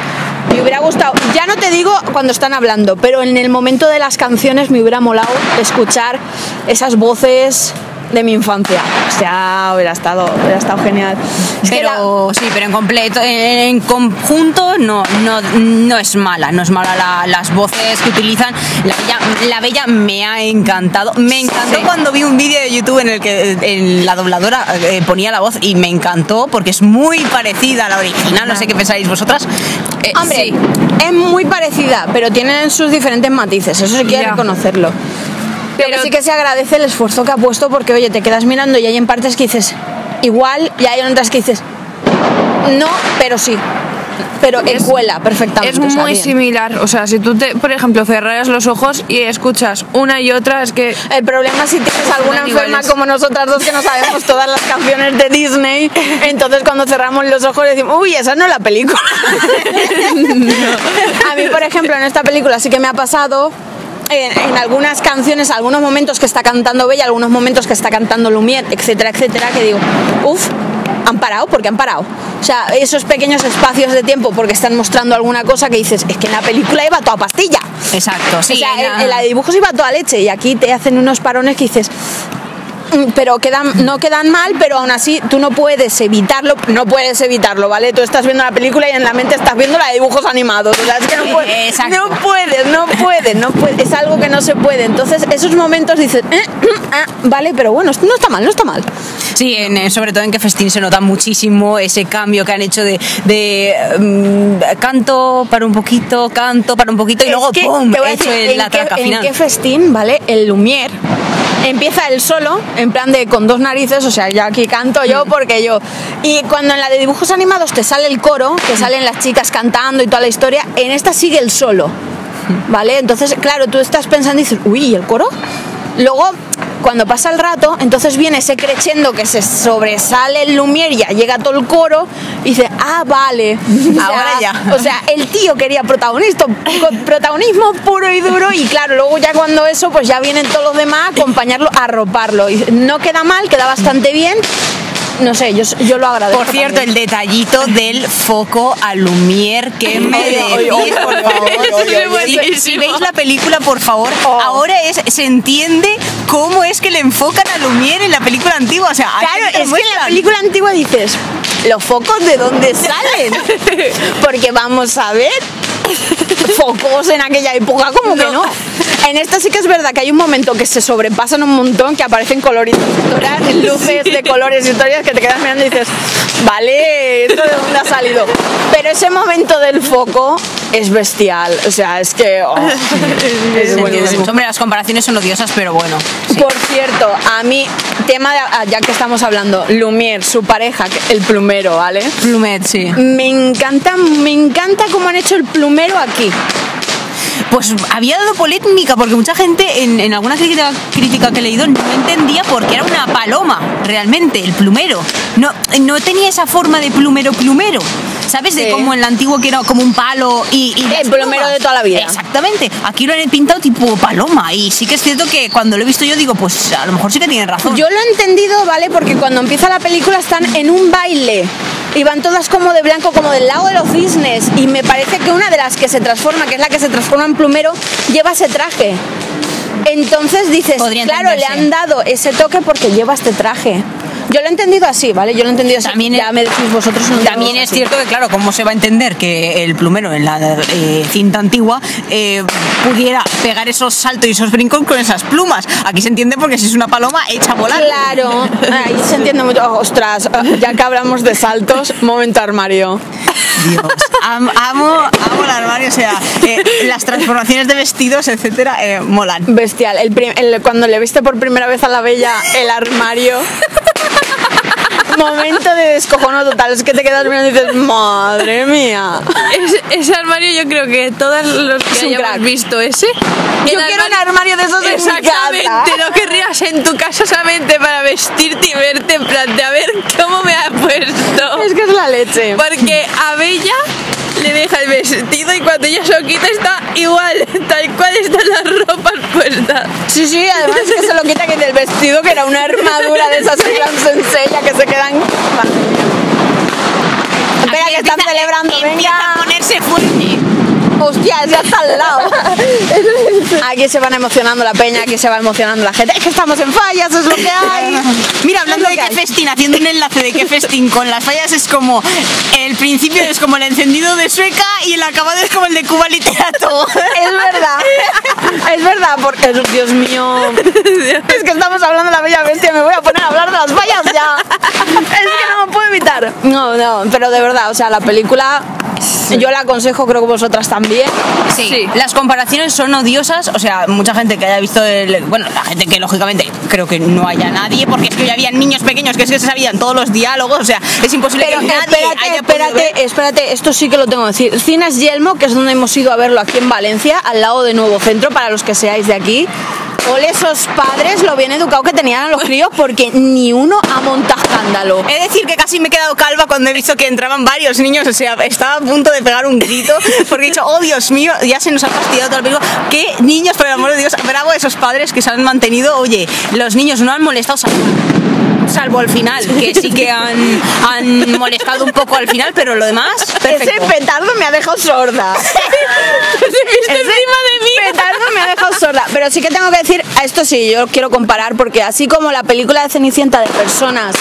Me hubiera gustado, ya no te digo cuando están hablando, pero en el momento de las canciones me hubiera molado escuchar esas voces de mi infancia. O sea, hubiera estado, hubiera estado genial. Es que la- pero sí, pero en completo, en, conjunto no, no, no es mala, no es mala la- las voces que utilizan. La bella, la bella me ha encantado. Me encantó Sí. cuando vi un vídeo de YouTube en el que en la dobladora eh, ponía la voz y me encantó porque es muy parecida a la original. No sé qué pensáis vosotras. Eh, Hombre, sí. es muy parecida, pero tienen sus diferentes matices, eso sí quiero Ya. reconocerlo. Pero sí que se agradece el esfuerzo que ha puesto porque, oye, te quedas mirando y hay en partes que dices igual y hay en otras que dices no, pero sí. Pero Es- encuela perfectamente. Es o sea, muy similar. O sea, si tú, te, por ejemplo, cerraras los ojos y escuchas una y otra, es que El problema es si tienes alguna enferma iguales. como nosotras dos que no sabemos todas las canciones de Disney, entonces cuando cerramos los ojos decimos, uy, esa no es la película. A mí, por ejemplo, en esta película sí que me ha pasado en, en algunas canciones, algunos momentos que está cantando Bella, algunos momentos que está cantando Lumière, etcétera, etcétera, que digo, uff, han parado, porque han parado. O sea, esos pequeños espacios de tiempo porque están mostrando alguna cosa que dices, es que en la película iba toda pastilla. Exacto, sí. o sea, en en, la- en la de dibujos iba toda leche y aquí te hacen unos parones que dices. "Mm, Pero quedan, no quedan mal, pero aún así tú no puedes evitarlo, no puedes evitarlo, ¿vale? Tú estás viendo la película y en la mente estás viendo la de dibujos animados, o sea, es que no puedes, Eh, no puedes, no puedes, no puedes, es algo que no se puede. Entonces, esos momentos dices, "Eh, mm, ah, vale, pero bueno, no está mal, no está mal. Sí, en- en- sobre todo en que Festín se nota muchísimo ese cambio que han hecho de, de, mm, canto para un poquito, canto para un poquito y Es luego que, ¡pum! te voy a hecho decir, el- la ¿en qué- traca en final. qué festín, ¿vale? El Lumière empieza él solo, en plan de con dos narices, o sea, ya aquí canto yo porque yo. Y cuando en la de dibujos animados te sale el coro, que salen las chicas cantando y toda la historia, en esta sigue el solo. ¿Vale? Entonces, claro, tú estás pensando y dices, uy, ¿y el coro? Luego, cuando pasa el rato, entonces viene ese crescendo que se sobresale el Lumière y ya llega todo el coro y dice, ah, vale. Ahora ya. O sea, el tío quería protagonista, protagonismo puro y duro y claro, luego ya cuando eso, pues ya vienen todos los demás a acompañarlo, a arroparlo. Y no queda mal, queda bastante bien. No sé, yo, yo lo agradezco. Por cierto, también. el detallito del foco a Lumière que me decís. Si- veis la película, por favor, Oh. ahora es se entiende cómo es que le enfocan a Lumière en la película antigua. O sea, Claro, es que en la película antigua dices, ¿los focos de dónde salen? Porque vamos a ver, focos en aquella época como que no. En esta sí que es verdad que hay un momento que se sobrepasan un montón, que aparecen colores, luces de colores, historias que te quedas mirando y dices, vale, ¿esto de dónde ha salido? Pero ese momento del foco es bestial, o sea, es que... oh, es buenísimo. Hombre, las comparaciones son odiosas, pero bueno. Por cierto, a mí, tema de, ah, ya que estamos hablando, Lumière, su pareja, el plumero, ¿vale? Plumet, sí. Me encanta, me encanta cómo han hecho el plumero aquí. Pues había dado polémica porque mucha gente en, en alguna crítica, crítica que he leído no entendía por qué era una paloma realmente, el plumero. No, no tenía esa forma de plumero plumero. ¿Sabes? De como en el antiguo que era como un palo y... y las plumero de toda la vida. Exactamente. Aquí lo han pintado tipo paloma y sí que es cierto que cuando lo he visto yo digo, pues a lo mejor sí que tienen razón. Yo lo he entendido, ¿vale? Porque cuando empieza la película están en un baile y van todas como de blanco, como del lado de los cisnes. Y me parece que una de las que se transforma, que es la que se transforma en plumero, lleva ese traje. Entonces dices, Podría claro, le han dado ese toque porque lleva este traje. Yo lo he entendido así, ¿vale? Yo lo he entendido así. También ya es- me decís vosotros. no También es así. cierto que, claro, ¿cómo se va a entender que el plumero en la eh, cinta antigua eh, pudiera pegar esos saltos y esos brincos con esas plumas? Aquí se entiende porque si es una paloma hecha a volar. Claro, ahí se entiende mucho. Oh, ostras, ya que hablamos de saltos, momento armario. Dios, am- amo, amo el armario, o sea, eh, las transformaciones de vestidos, etcétera, eh, molan. Bestial. El el- cuando le viste por primera vez a la bella el armario. Momento de descojono total. Es que te quedas mirando y dices, madre mía. Es- ese armario yo creo que todos los que hayamos visto ese. Yo el quiero un armario de esos en mi Exactamente, casa. lo querrías en tu casa solamente para vestirte y verte en plan de a ver cómo me ha puesto. Es que es la leche. Porque a Bella le deja el vestido y cuando ella se lo quita está igual, tal cual están las ropas puestas. Sí, sí, además que se lo quita que del vestido, que era una armadura de esas sencilla que se quedan. Espera, que están celebrando, Empieza a venga. ponerse fuerte. Hostia, ya está al lado. Aquí se van emocionando la peña, aquí se va emocionando la gente. Es que estamos en fallas, es lo que hay. Mira, hablando de qué festín, haciendo un enlace de qué festín con las fallas es como el principio es como el encendido de Sueca y el acabado es como el de Cuba Literato. Es verdad, es verdad, porque Dios mío, es que estamos hablando de la bella bestia, me voy a poner a hablar de las fallas ya. Es que no me puedo evitar. No, no, pero de verdad, o sea, la película yo la aconsejo, creo que vosotras también. Sí, Sí. las comparaciones son odiosas, o sea, mucha gente que haya visto el... Bueno, la gente que lógicamente creo que no haya nadie, porque es que ya había niños pequeños que es que se sabían todos los diálogos, o sea, es imposible Pero que nadie espérate, haya espérate, espérate, esto sí que lo tengo que decir. Cines Yelmo, que es donde hemos ido a verlo aquí en Valencia, al lado de Nuevo Centro, para los que seáis de aquí. Ole esos padres, lo bien educado que tenían a los críos, porque ni uno ha montado escándalo. De decir que casi me he quedado calva cuando he visto que entraban varios niños, o sea, estaba a punto de pegar un grito, porque he dicho, oh Dios mío, ya se nos ha fastidiado toda la película. ¿Qué niños, por el amor de Dios? Bravo esos padres que se han mantenido, oye, los niños no han molestado, salvo, al final, que sí que han, han molestado un poco al final, pero lo demás, Ese perfecto. petardo me ha dejado sorda. Ese encima de. Me ha dejado sorda. Pero sí que tengo que decir, a esto sí, yo quiero comparar, porque así como la película de Cenicienta de personas,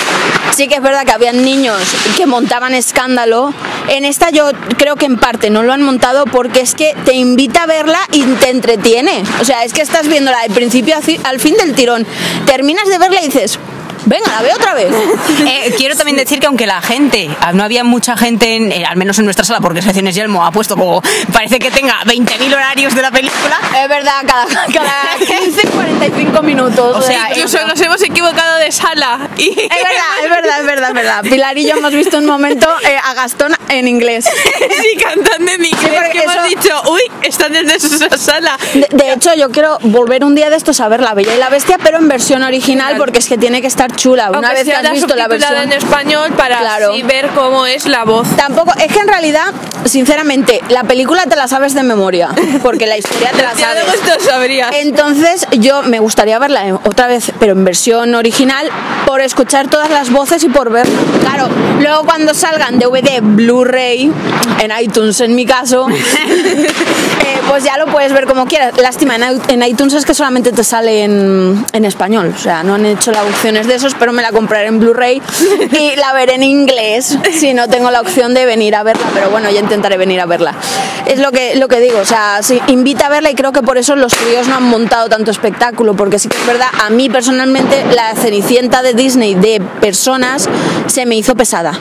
sí que es verdad que habían niños que montaban escándalo, en esta yo creo que en parte no lo han montado porque es que te invita a verla y te entretiene. O sea, es que estás viéndola del principio al fin del tirón. Terminas de verla y dices, Venga, la veo otra vez. Eh, quiero también decir que aunque la gente, ah, no había mucha gente, en, eh, al menos en nuestra sala, porque Secciones Yelmo ha puesto como, parece que tenga 20.000 horarios de la película. Es verdad, cada, cada 15, 45 minutos. O sea, Incluso nos hemos equivocado de sala. Y... Es verdad, es verdad, es verdad, es verdad. Pilar y yo hemos visto un momento eh, a Gastón en inglés. sí, cantando en inglés. porque que hemos eso- dicho, uy, están en esa sala. De, de hecho, yo quiero volver un día de estos a ver La Bella y la Bestia, pero en versión original, porque es que tiene que estar chula. Una vez que has visto la versión. en español para Claro. así ver cómo es la voz. Tampoco, es que en realidad, sinceramente, la película te la sabes de memoria, porque la historia te la sabes. sabrías. Entonces yo me gustaría verla en- otra vez, pero en versión original, por escuchar todas las voces y por ver. Claro, luego cuando salgan DVD, Blu-ray, en iTunes en mi caso, eh, pues ya lo puedes ver como quieras. Lástima, en iTunes es que solamente te sale en, en español, o sea, no han hecho las opciones de esos, pero me la compraré en Blu-ray y la veré en inglés si no tengo la opción de venir a verla, pero bueno, ya intentaré venir a verla. Es lo que, lo que digo, o sea, sí, invita a verla y creo que por eso los críos no han montado tanto espectáculo, porque sí que es verdad, a mí personalmente la Cenicienta de Disney de personas se me hizo pesada.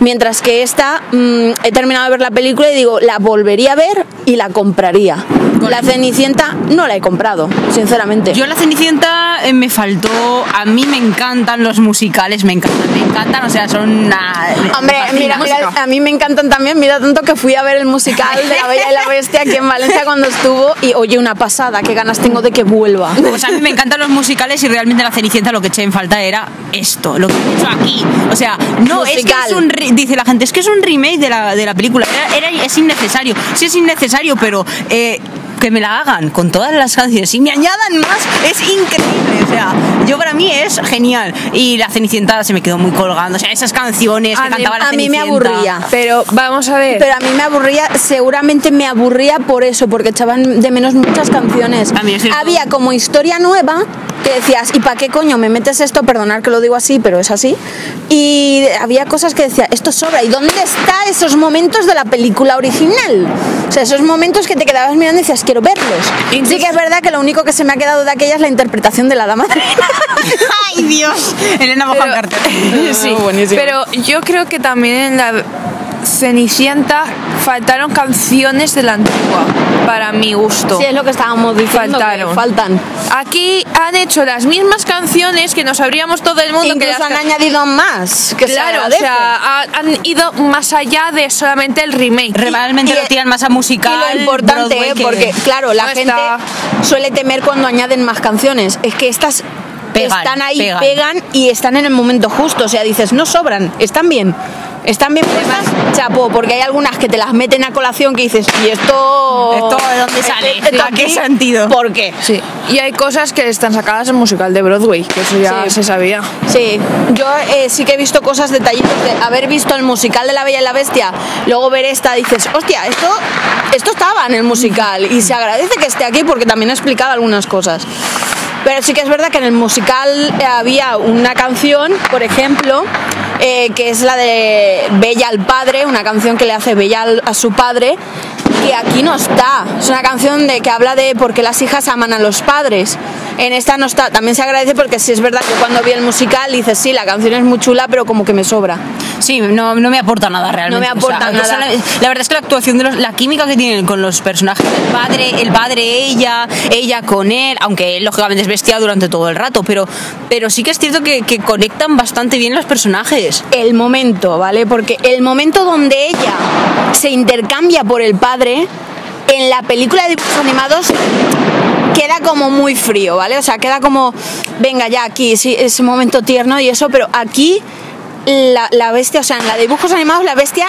Mientras que esta, mm, he terminado de ver la película y digo, la volvería a ver y la compraría. La Cenicienta no la he comprado, sinceramente. Yo la Cenicienta eh, me faltó, a mí me encantan los musicales, me encantan, me encantan, o sea, son una... Hombre, mira, mira, a mí me encantan también, mira tanto que fui a ver el musical de La Bella y la Bestia aquí en Valencia cuando estuvo y oye, una pasada, qué ganas tengo de que vuelva. Pues a mí me encantan los musicales y realmente la Cenicienta lo que eché en falta era esto, lo que he hecho aquí. O sea, no, es que Musical. es un dice la gente, es que es un remake de la, de la película. Era, era- es innecesario. Sí es innecesario, pero eh, que me la hagan con todas las canciones y me añadan más es increíble. O sea, yo para mí es genial. Y la Cenicienta se me quedó muy colgando. O sea, esas canciones que A mí- cantaba la a mí me Cenicienta. aburría. Pero vamos a ver. Pero a mí me aburría, seguramente me aburría por eso, porque echaban de menos muchas canciones. Había como historia nueva que decías, ¿y para qué coño me metes esto? Perdonar que lo digo así, pero es así. Y había cosas que decía, esto sobra. ¿Y dónde están esos momentos de la película original? O sea, esos momentos que te quedabas mirando y decías, quiero verlos. Sí que es verdad que lo único que se me ha quedado de aquella es la interpretación de la dama. ¡Ay, Dios! Elena Pero- Carter. Sí, buenísimo. pero yo creo que también en la Cenicienta faltaron canciones de la antigua, para mi gusto. Sí, es lo que estábamos diciendo, que faltan. Aquí han hecho las mismas canciones que nos sabríamos todo el mundo. que Incluso las han añadido más, que se Claro, o agradece. sea, ha- han ido más allá de solamente el remake. Realmente Y- lo tiran más a musical. Y lo importante, Broadway, ¿eh? que- porque claro, la No gente está- suele temer cuando añaden más canciones. Es que estas Pegan, están ahí, pegan. pegan. y están en el momento justo. O sea, dices, no sobran, están bien. Están bien puestas, chapo, porque hay algunas que te las meten a colación que dices, ¿y esto? ¿Esto de dónde sale? ¿Esto ¿A qué sentido? ¿Por qué? Sí, y hay cosas que están sacadas en musical de Broadway, que eso ya Sí. se sabía. Sí, yo eh, sí que he visto cosas, detallitos de haber visto el musical de La Bella y la Bestia, luego ver esta, dices, hostia, esto, esto estaba en el musical y se agradece que esté aquí porque también ha explicado algunas cosas. Pero sí que es verdad que en el musical eh, había una canción, por ejemplo, eh, que es la de Bella al padre, una canción que le hace Bella a su padre, que aquí no está. Es una canción de que habla de por qué las hijas aman a los padres. En esta no está. También se agradece porque sí es verdad que cuando vi el musical dices, sí, la canción es muy chula, pero como que me sobra. Sí, no, no me aporta nada realmente. No me aporta O sea, nada. La, la verdad es que la actuación de los, la química que tienen con los personajes, el padre, el padre ella, ella con él, aunque lógicamente es bestia durante todo el rato, pero, pero sí que es cierto que, que conectan bastante bien los personajes. El momento, ¿vale? Porque el momento donde ella se intercambia por el padre, en la película de dibujos animados queda como muy frío, ¿vale? O sea, queda como, venga ya aquí, sí, ese momento tierno y eso, pero aquí la, la bestia, o sea, en la de dibujos animados la bestia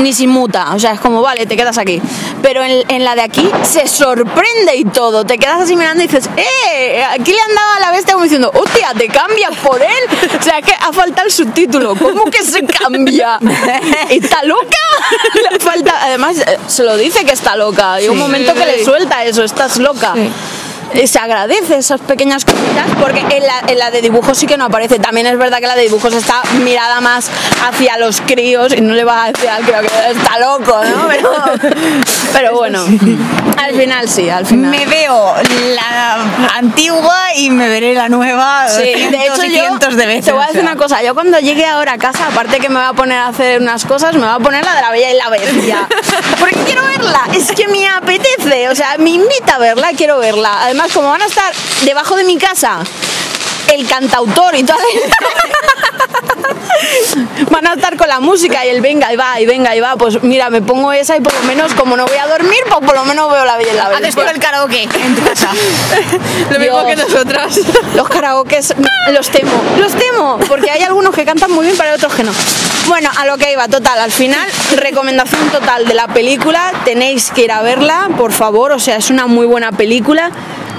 ni se muta, o sea, es como, vale, te quedas aquí. Pero en, en la de aquí se sorprende y todo, te quedas así mirando y dices, ¡eh! Aquí le han dado a la bestia como diciendo, ¡hostia, te cambias por él! O sea, es que ha faltado el subtítulo, ¿cómo que se cambia? ¿Está loca? Le falta, además, eh, se lo dice que está loca, hay un Sí. momento que le suelta eso, estás loca. Sí. Eh, se agradece esas pequeñas cositas porque en la, en la de dibujos sí que no aparece. También es verdad que la de dibujos está mirada más hacia los críos y no le va a decir al crío que está loco, ¿no? Pero, pero bueno, al final sí, al final. Me veo la antigua y me veré la nueva Sí, cientos de hecho y yo de veces. te voy a o decir sea. una cosa, yo cuando llegue ahora a casa, aparte que me va a poner a hacer unas cosas, me va a poner la de la Bella y la Bestia. Porque quiero verla, es que me apetece, o sea, me invita a verla, quiero verla. Además, como van a estar debajo de mi casa el cantautor y toda Van a estar con la música y el venga y va y venga y va, pues mira, me pongo esa y por lo menos como no voy a dormir, pues por lo menos veo la Bella y la Bestia. Haces todo el karaoke en tu casa. Lo mismo Dios. que nosotras. Los karaokes los temo, los temo, porque hay algunos que cantan muy bien, pero hay otros que no. Bueno, a lo que iba, total, al final, recomendación total de la película, tenéis que ir a verla, por favor, o sea, es una muy buena película.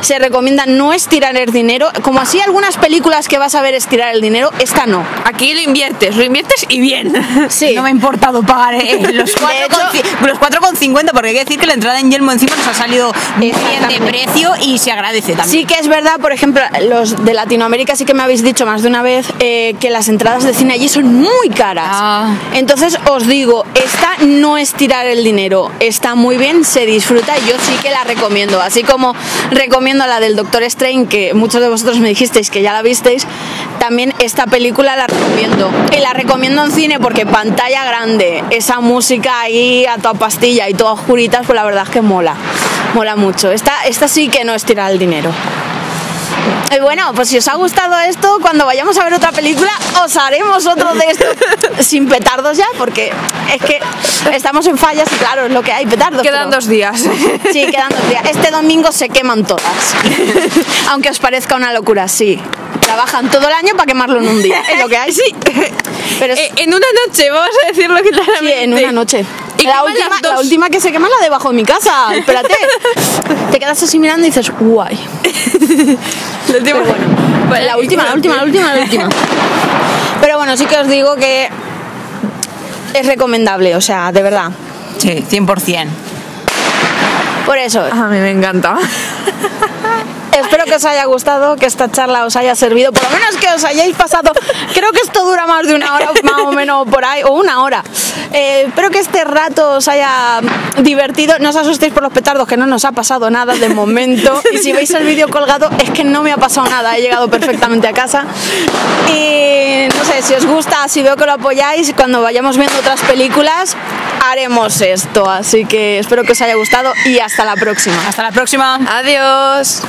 Se recomienda no estirar el dinero, como así algunas películas que vas a ver estirar el dinero, esta no. Aquí lo inviertes, lo inviertes y bien. Sí. No me ha importado pagar eh, los 4,50, los 4,50 porque hay que decir que la entrada en Yelmo encima nos ha salido bien de precio y se agradece también. Sí que es verdad, por ejemplo, los de Latinoamérica sí que me habéis dicho más de una vez eh, que las entradas de cine allí son muy caras. Ah. Entonces os digo, esta no es tirar el dinero, está muy bien, se disfruta y yo sí que la recomiendo. Así como recomiendo la del Doctor Strange, que muchos de vosotros me dijisteis que ya la visteis, también esta película la recomiendo. Y la recomiendo en cine porque pantalla grande, esa música ahí a toda pastilla y todas oscuritas, pues la verdad es que mola. Mola mucho. Esta, esta sí que no es tirar el dinero. Y bueno, pues si os ha gustado esto, cuando vayamos a ver otra película, os haremos otro de estos sin petardos ya, porque es que estamos en fallas y claro, es lo que hay, petardos. Quedan pero- dos días. Sí, quedan dos días. Este domingo se queman todas. Aunque os parezca una locura, sí. Trabajan todo el año para quemarlo en un día. Es lo que hay. Sí. Pero es- Eh, en una noche, vamos a decirlo sí, claramente. en una noche. Y La última, las dos. la última que se quema es la debajo de mi casa. Espérate. Te quedas así mirando y dices, guay. La última- Pero bueno, Vale, la última, la última, la última, la última. Pero bueno, sí que os digo que es recomendable, o sea, de verdad. Sí, 100%. Por eso, A mí me encanta. Que os haya gustado, que esta charla os haya servido, por lo menos que os hayáis pasado. Creo que esto dura más de una hora, más o menos por ahí, o una hora. Eh, espero que este rato os haya divertido. No os asustéis por los petardos, que no nos ha pasado nada de momento. Y si veis el vídeo colgado, es que no me ha pasado nada, he llegado perfectamente a casa. Y no sé, si os gusta, si veo que lo apoyáis, cuando vayamos viendo otras películas, haremos esto. Así que espero que os haya gustado y hasta la próxima. Hasta la próxima. Adiós.